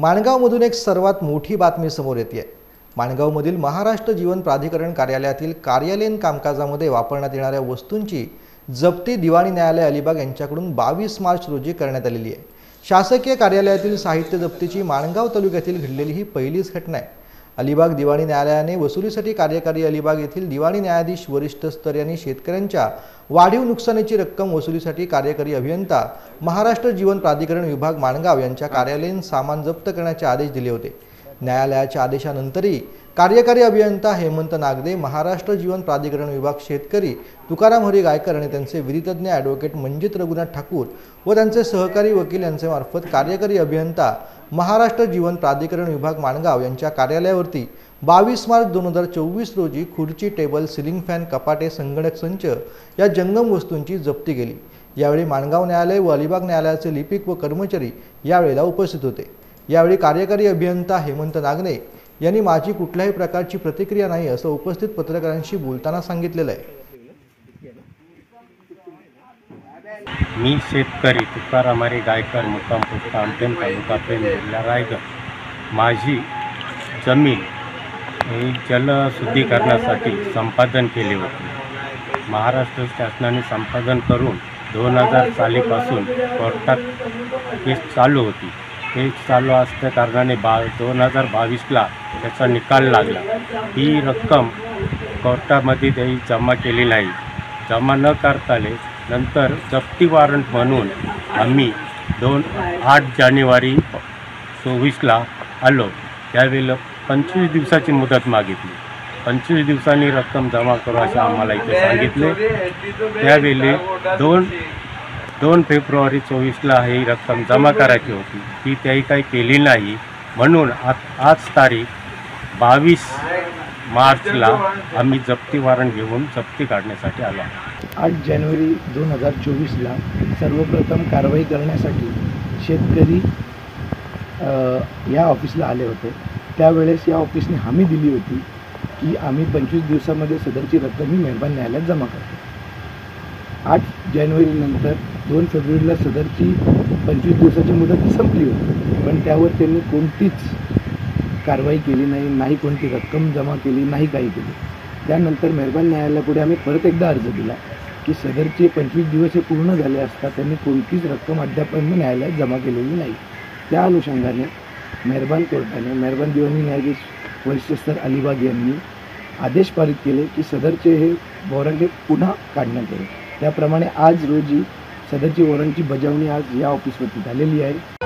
माणगावमधून एक सर्वात मोठी बातमी समोर येते माणगावमधील महाराष्ट्र जीवन प्राधिकरण कार्यालयातील कार्यालयीन कामकाजामध्ये वापरण्यात येणाऱ्या वस्तूंची जप्ती दिवाणी न्यायालय अलिबाग यांच्याकडून बावीस मार्च रोजी करण्यात आलेली आहे. शासकीय कार्यालयातील साहित्य जप्तीची माणगाव तालुक्यातील घडलेली ही पहिलीच घटना आहे. अलिबाग दिवाणी न्यायालयाने वसुलीसाठी कार्यकारी अलिबाग येथील दिवाणी न्यायाधीश वरिष्ठ स्तर यांनी शेतकऱ्यांच्या वाढीव नुकसानीची रक्कम वसुलीसाठी कार्यकारी अभियंता महाराष्ट्र जीवन प्राधिकरण विभाग माणगाव यांच्या कार्यालयीन सामान जप्त करण्याचे आदेश दिले होते. न्यायालयाच्या आदेशानंतरही कार्यकारी अभियंता हेमंत नागदे महाराष्ट्र जीवन प्राधिकरण विभाग शेतकरी तुकाराम हरी गायकर आणि त्यांचे विधितज्ञ ॲडव्होकेट मंजित रघुनाथ ठाकूर व त्यांचे सहकारी वकील यांच्यामार्फत कार्यकारी अभियंता महाराष्ट्र जीवन प्राधिकरण विभाग माणगाव यांच्या कार्यालयावरती बावीस मार्च दोन हजार चोवीस रोजी खुर्ची टेबल सिलिंग फॅन कपाटे संगणक संच या जंगम वस्तूंची जप्ती केली. यावेळी माणगाव न्यायालय व अलिबाग न्यायालयाचे लिपिक व कर्मचारी यावेळेला उपस्थित होते. यावेळी कार्यकारी अभियंता हेमंत नागने यांनी माझी कुठल्याही प्रकारची प्रतिक्रिया नाही असं उपस्थित पत्रकारांशी बोलताना सांगितलेलं आहे. मी शेतकरी तुकाराम गायकर मुक्काम पोस्ट आमटेन तालुका पेन जिल्हा रायगड. माझी जमीन ही जलशुद्धीकरणासाठी संपादन केले होते. महाराष्ट्र शासनाने संपादन करून दोन हजार सालीपासून कोर्टात केस चालू होती. हे चालू असल्या कारणाने बा दोन हजार बावीसला त्याचा निकाल लागला. ही रक्कम कोर्टामध्ये त्याही जमा केली नाही. जमा न करताले नंतर जप्ती वॉरंट म्हणून आम्ही दोन आठ जानेवारी चोवीसला आलो. त्यावेळेला पंचवीस दिवसाची मुदत मागितली. पंचवीस दिवसांनी रक्कम जमा करू असे आम्हाला इथे सांगितले. त्यावेळी दोन दोन फेब्रुवारी चोवीसला ही रक्कम जमा करायची होती. ती त्याही काही केली नाही. म्हणून आज आज तारीख बावीस मार्चला आम्ही जप्ती वारंट घेऊन जप्ती काढण्यासाठी आलो आठ जानेवारी दोन हजार चोवीसला सर्वप्रथम कारवाई करण्यासाठी शेतकरी या ऑफिसला आले होते. त्यावेळेस या ऑफिसने हमी दिली होती की आम्ही पंचवीस दिवसामध्ये सदरची रक्कम ही मेहरबान न्यायालयात जमा करतो. आठ जानेवारीनंतर दोन फेब्रुवारीला सदरची पंचवीस दिवसाची मुदत संपली होती. पण त्यावर त्यांनी कोणतीच कारवाई केली नाही नाही कोणती रक्कम जमा केली नाही काही केली. त्यानंतर मेहरबान न्यायालयापुढे आम्ही परत एकदा अर्ज दिला की सदरचे पंचवीस दिवस हे पूर्ण झाले असता त्यांनी कोणतीच रक्कम अद्यापर्यंत न्यायालयात जमा केलेली नाही. त्या अनुषंगाने मेहरबान कोर्टाने मेहरबान दिवाणी न्यायाधीश वरिष्ठ अलिबाग यांनी आदेश पारित केले की सदरचे हे वॉरंट हे पुन्हा काढण्यात येईल. त्याप्रमाणे आज रोजी सदरची वॉरंटची बजावणी आज या ऑफिसवरती झालेली आहे.